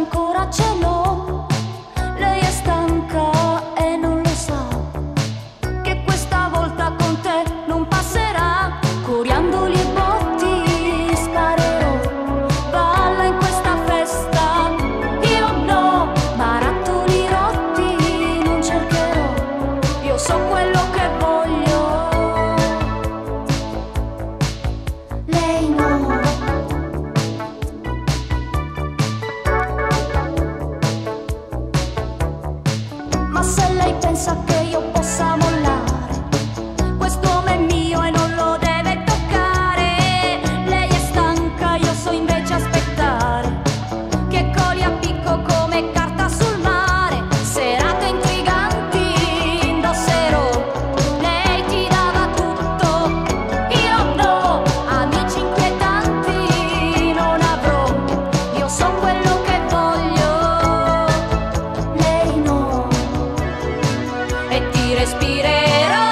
ancora c'è. respirerò.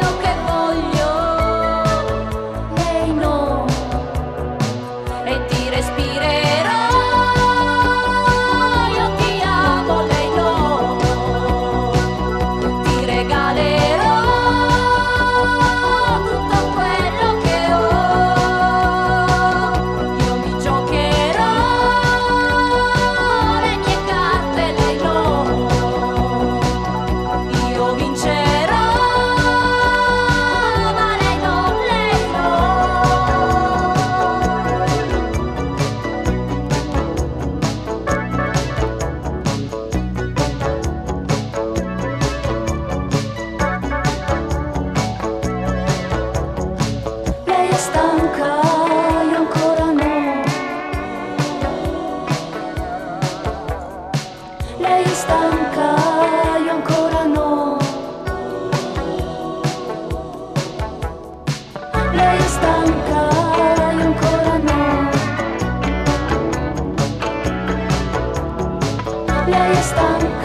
lo que voy. ancora no. Lei stanca, ancora no. Lei è stanca.